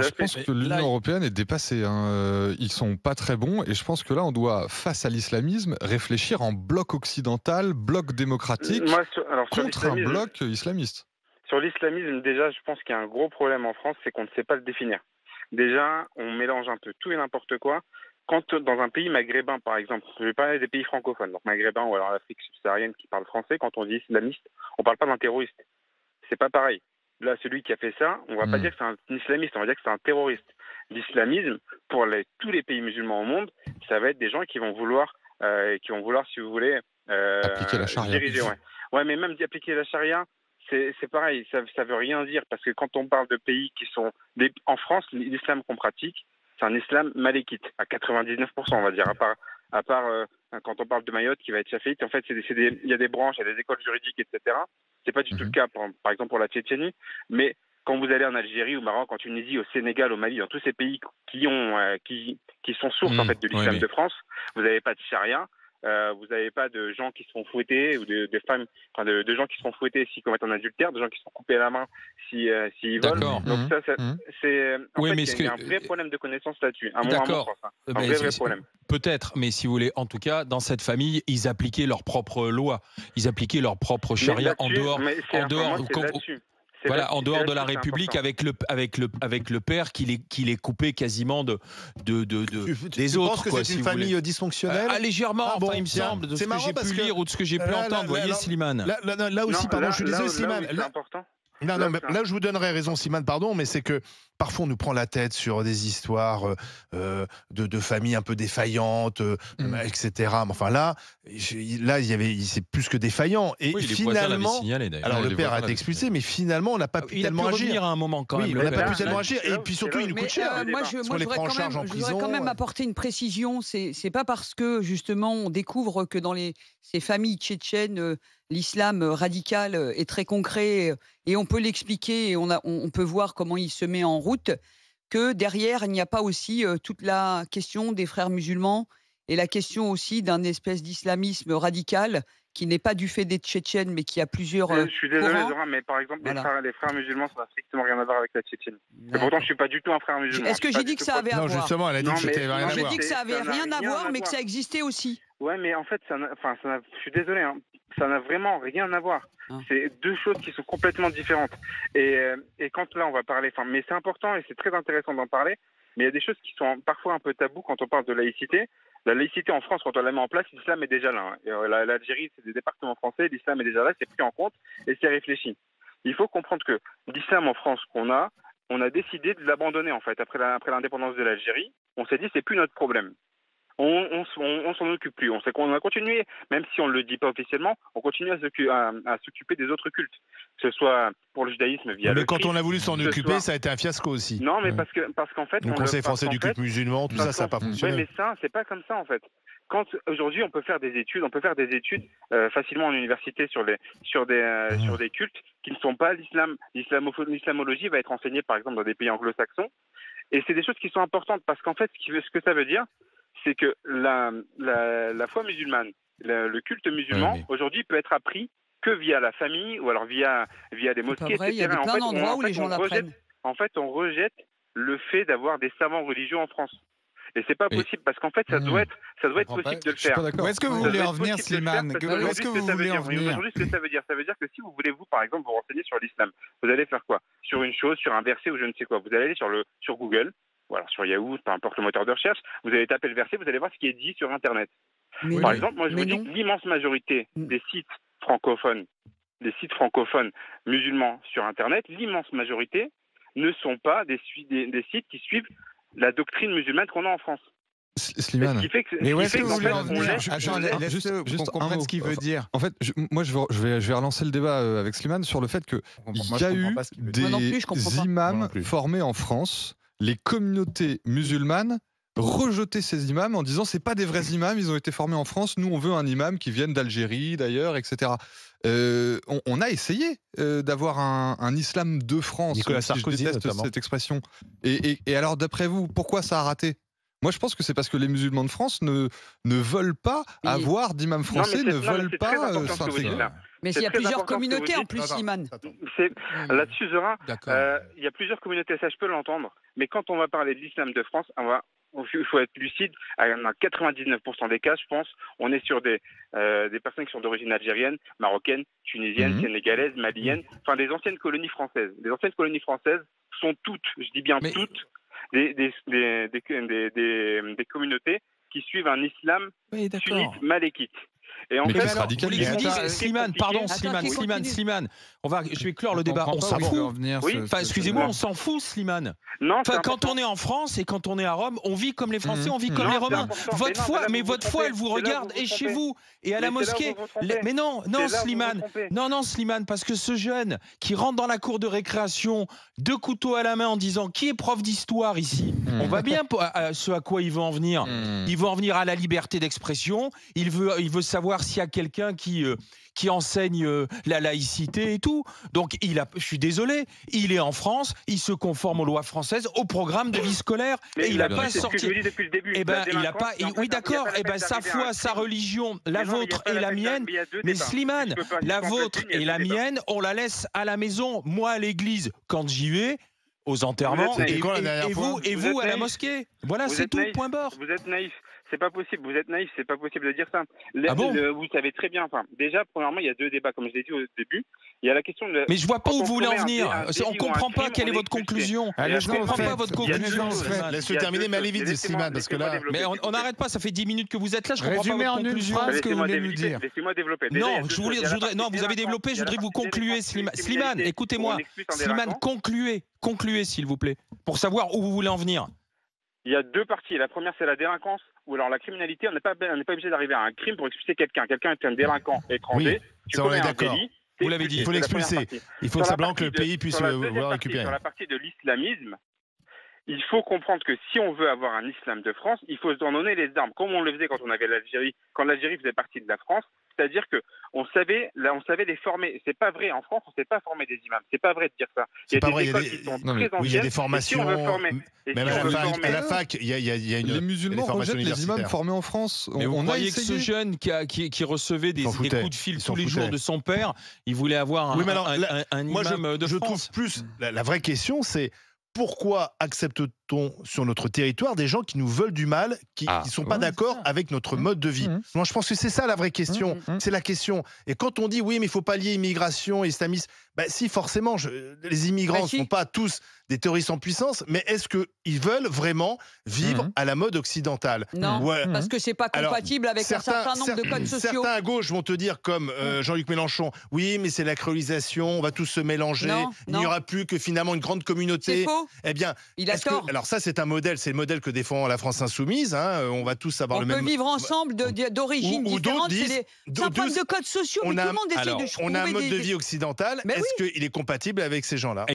je pense que l'Union européenne est dépassée. Hein. Euh, ils sont pas très bons et je pense que là, on doit, face à l'islamisme, réfléchir en bloc occidental, bloc démocratique, contre un bloc islamiste. Sur l'islamisme, déjà, je pense qu'il y a un gros problème en France, c'est qu'on ne sait pas le définir. Déjà, on mélange un peu tout et n'importe quoi. Quand dans un pays maghrébin, par exemple, je vais parler des pays francophones, donc maghrébin ou alors l'Afrique subsaharienne qui parle français, quand on dit islamiste, on ne parle pas d'un terroriste. C'est pas pareil. Là, celui qui a fait ça, on va pas hmm. dire que c'est un islamiste, on va dire que c'est un terroriste. L'islamisme, pour tous les pays musulmans au monde, ça va être des gens qui vont vouloir, euh, qui vont vouloir, si vous voulez, euh, appliquer la charia. Diriger, ouais. ouais, mais même appliquer la charia, c'est pareil, ça ne veut rien dire parce que quand on parle de pays qui sont en France, l'islam qu'on pratique, c'est un islam malékite à 99%, on va dire, à part à part euh, quand on parle de Mayotte qui va être chaféite. En fait, il y a des branches, il y a des écoles juridiques, etc. C'est pas du tout le mhm. cas, par exemple pour la Tchétchénie, mais quand vous allez en Algérie, au Maroc, en Tunisie, au Sénégal, au Mali, dans tous ces pays qui ont euh, qui, qui sont sources en mhm. fait de l'islam de France, vous n'avez pas de charia, euh, vous n'avez pas de gens qui se font fouetter ou de, femmes, enfin de, gens qui se font fouetter s'ils commettent un adultère, de gens qui se font couper la main s'ils si, euh, si volent. Donc mmh. ça, mmh. c'est en fait, il y, a un vrai problème de connaissance là-dessus. D'accord. Hein. Un, vrai, vrai problème. Peut-être, mais si vous voulez, en tout cas, dans cette famille, ils appliquaient leurs propres lois, ils appliquaient leur propre charia en dehors, en dehors. Voilà, en dehors de la République, avec le, avec, le, avec le père qui les, qui les coupait quasiment de, de, de, des autres. Tu penses que c'est une famille dysfonctionnelle ah, Légèrement, ah, enfin, il me semble, de ce que j'ai pu lire ou de ce que j'ai pu entendre. Vous voyez, Slimane Là, aussi, pardon, je suis désolé, Slimane. C'est important. Non, non, là, je vous donnerai raison, Simone, pardon, mais c'est que parfois on nous prend la tête sur des histoires euh, euh, de, de, familles un peu défaillantes, euh, mm. etc. Mais enfin là, là il y avait, c'est plus que défaillant. Et finalement, alors le père a été expulsé, mais finalement on n'a pas pu il tellement a pu agir à un moment quand même. on n'a pas pu tellement agir. Et puis surtout, il nous coûte cher. moi, je, moi, je voudrais, quand même, je voudrais quand même apporter une précision. C'est pas parce que justement on découvre que dans les, ces familles tchétchènes l'islam radical est très concret et on peut l'expliquer et on, a, on, peut voir comment il se met en route, que derrière, il n'y a pas aussi toute la question des frères musulmans et la question aussi d'un espèce d'islamisme radical qui n'est pas du fait des Tchétchènes, mais qui a plusieurs. je suis désolé, Zora, mais par exemple, les, frères, musulmans, ça n'a strictement rien à voir avec la Tchétchène. Et pourtant, je ne suis pas du tout un frère musulman. Est-ce que j'ai dit que ça avait à voir? Non, justement, elle a dit que c'était rien à voir. J'ai dit que ça avait rien à voir, mais que ça existait aussi. Ouais, mais en fait, ça enfin, ça je suis désolé, hein, ça n'a vraiment rien à voir. Ah. C'est deux choses qui sont complètement différentes. Et, euh, et quand là, on va parler, enfin, mais c'est important et c'est très intéressant d'en parler. Mais il y a des choses qui sont parfois un peu tabous quand on parle de laïcité. La laïcité en France, quand on la met en place, l'islam est déjà là. Hein. Euh, L'Algérie, c'est des départements français, l'islam est déjà là, c'est pris en compte et c'est réfléchi. Il faut comprendre que l'islam en France qu'on a, on a décidé de l'abandonner en fait après l'indépendance de l'Algérie. On s'est dit c'est plus notre problème on, on, s'en occupe plus. On sait qu'on a continué, même si on ne le dit pas officiellement, on continue à s'occuper des autres cultes, que ce soit pour le judaïsme via. Mais quand on a voulu s'en occuper, ça a été un fiasco aussi. Non, mais parce que parce qu'en fait, le Conseil français du culte musulman, tout ça, ça n'a pas fonctionné. Mais ça, c'est pas comme ça en fait. Quand aujourd'hui on peut faire des études, on peut faire des études euh, facilement en université sur les sur des euh, ah. sur des cultes qui ne sont pas l'islam. L'islamologie va être enseignée par exemple dans des pays anglo-saxons. Et c'est des choses qui sont importantes parce qu'en fait, ce que ça veut dire, c'est que la, la, foi musulmane, le culte musulman, aujourd'hui, peut être appris que via la famille ou alors via, via des mosquées, etc. Il y a plein d'endroits où les gens l'apprennent. En fait, on rejette le fait d'avoir des savants religieux en France. Et c'est pas possible parce qu'en fait, ça doit être, ça doit être possible de le faire. Où est-ce que vous voulez en venir, Slimane Où est-ce que vous voulez en venir Aujourd'hui, ce que ça veut dire, ça veut dire que si vous voulez vous, par exemple, vous renseigner sur l'islam, vous allez faire quoi? Sur une chose, sur un verset ou je ne sais quoi. Vous allez aller sur le sur Google, alors sur Yahoo, peu importe le moteur de recherche, vous allez taper le verset, vous allez voir ce qui est dit sur Internet. Par exemple, moi je vous dis que l'immense majorité mm. des sites francophones, des sites francophones musulmans sur Internet, l'immense majorité ne sont pas des, des, sites qui suivent la doctrine musulmane qu'on a en France. Slimane. Mais où est-ce que vous voulez en venir juste, juste comprendre ce qu'il veut dire. En fait, moi, je vais, je vais, relancer le débat euh, avec Slimane sur le fait qu'il y a eu des imams formés en France les communautés musulmanes rejetaient ces imams en disant c'est pas des vrais imams, ils ont été formés en France, nous on veut un imam qui vienne d'Algérie d'ailleurs, etc. Euh, on, a essayé euh, d'avoir un, islam de France, Nicolas Sarkozy, je déteste cette expression. Et, alors d'après vous, pourquoi ça a raté? Moi, je pense que c'est parce que les musulmans de France ne, ne veulent pas avoir d'imams français, ne veulent pas s'intégrer. Mais il y a plusieurs communautés en plus, Slimane. Là-dessus, Zora, euh, il y a plusieurs communautés, ça je peux l'entendre. Mais quand on va parler de l'islam de France, on va il faut être lucide, dans 99% des cas, je pense, on est sur des, euh, des personnes qui sont d'origine algérienne, marocaine, tunisienne, mhm. sénégalaise, malienne, enfin des anciennes colonies françaises. Les anciennes colonies françaises sont toutes, je dis bien toutes, des, des, des, des, communautés qui suivent un islam sunnite malékite. Et en fait, Slimane, pardon, Slimane, Slimane, Slimane. On va, je vais clore le débat. On s'en fout. Enfin, excusez-moi, on s'en fout, Slimane. Non. Quand on est en France et quand on est à Rome, on vit comme les Français, on vit comme les Romains. Votre foi, mais votre foi, elle vous regarde et chez vous et à la mosquée. Mais non, non, Slimane. Non, non, Slimane, parce que ce jeune qui rentre dans la cour de récréation, deux couteaux à la main en disant qui est prof d'histoire ici, on va bien ce à quoi il veut en venir. Il veut en venir à la liberté d'expression. Il veut, il veut savoir s'il y a quelqu'un qui, euh, qui enseigne euh, la laïcité et tout. Donc, il a, je suis désolé, il est en France, il se conforme aux lois françaises, au programme de vie scolaire, et il n'a pas sorti. Eh ben, il a pas. oui, d'accord. Et eh ben, sa foi, sa religion, la vôtre et la mienne. Mais Slimane, la vôtre et la mienne, on la laisse à la maison. Moi, à l'église, quand j'y vais, aux enterrements, et, vous, et vous, à la mosquée. Voilà, c'est tout. Point barre. Vous êtes naïf c'est pas possible. Vous êtes naïf, c'est pas possible de dire ça. Ah bon vous savez très bien. Enfin, déjà, premièrement, il y a deux débats, comme je l'ai dit au début. Il y a la question de. Mais je vois pas où vous voulez en venir. on comprend pas quelle est votre conclusion. je comprends pas votre conclusion. Laisse-le terminer, mais allez vite, Slimane, parce que là. Mais on n'arrête pas. Ça fait 10 minutes que vous êtes là. Je comprends pas votre conclusion. ce que vous voulez nous dire. Laissez-moi développer. Non, je voudrais. Non, vous avez développé. Je voudrais vous concluer, Slimane. Écoutez-moi, Slimane, concluez, concluez, s'il vous plaît, pour savoir où vous voulez en venir. Il y a deux parties. La première, c'est la délinquance ou alors la criminalité, on n'est pas, pas obligé d'arriver à un crime pour expulser quelqu'un. Quelqu'un est un délinquant étranger, oui, tu ça, on est d'accord. Vous l'avez dit, il faut l'expulser. Il faut simplement que le pays puisse le récupérer. Sur la partie de l'islamisme, il faut comprendre que si on veut avoir un islam de France, il faut se donner les armes, comme on le faisait quand on avait l'Algérie, quand l'Algérie faisait partie de la France. C'est-à-dire que on savait, là, on savait les former. C'est pas vrai. En France, on sait pas former des imams. C'est pas vrai de dire ça. Il y a des vrai, écoles qui sont très oui, il y a des formations. même à, la fac, il y a, il y a une. Les musulmans rejettent les imams formés en France. Mais on, croyait que ce jeune qui, a, qui, qui recevait des, des, coups de fil tous les jours de son père, il voulait avoir un, oui, alors, un, un, imam je, de je France. trouve plus la vraie question, c'est pourquoi accepte-t-on sur notre territoire des gens qui nous veulent du mal, qui ne ah, sont pas d'accord avec notre mmh. mode de vie? Mmh. Moi, je pense que c'est ça la vraie question. Mmh, c'est la question. Et quand on dit oui, mais il faut pas lier immigration et islamisme, bah, si forcément, les immigrants ne bah, sont pas tous des terroristes en puissance, mais est-ce qu'ils veulent vraiment vivre à la mode occidentale? Non, parce que c'est pas compatible avec un certain nombre de codes sociaux. Certains à gauche vont te dire, comme euh, Jean-Luc Mélenchon, oui, mais c'est la créolisation, on va tous se mélanger, il n'y aura plus que finalement une grande communauté. Eh bien, il a tort. alors ça, c'est un modèle, c'est le modèle que défend la France insoumise. Hein, on va tous avoir le même. On peut vivre ensemble d'origine différente. C'est un problème de code sociaux, mais tout le monde essaie de On a un mode de vie occidental. Est-ce qu'il est compatible avec ces gens-là?